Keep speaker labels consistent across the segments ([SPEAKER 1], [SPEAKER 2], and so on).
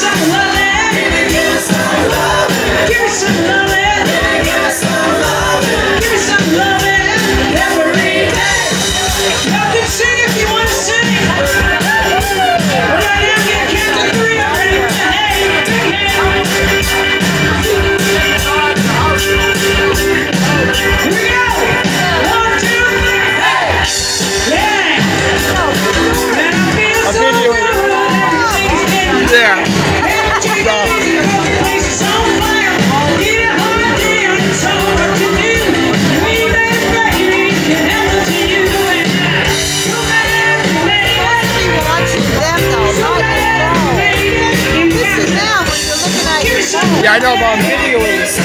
[SPEAKER 1] Shut up! Yeah, I know, Mom. Video is.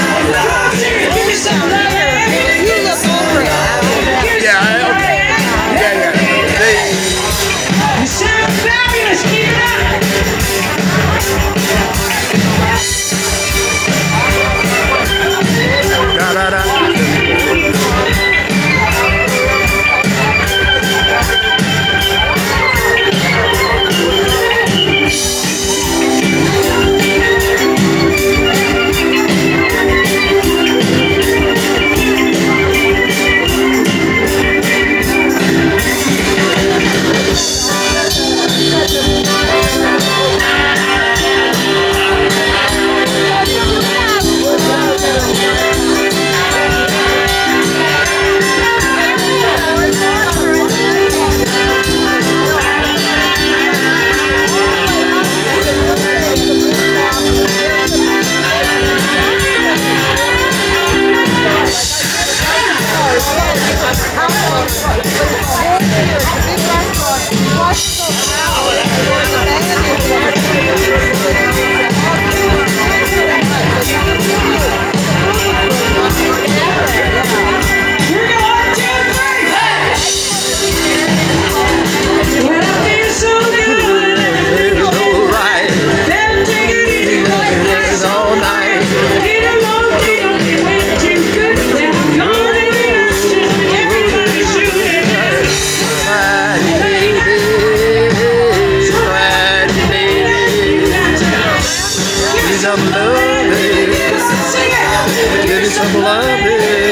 [SPEAKER 1] I'm loving.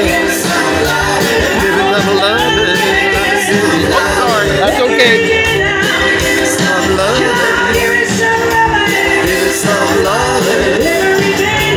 [SPEAKER 1] Yes, loving. Living, I'm loving. Sorry. That's okay. Loving. Loving. Every day.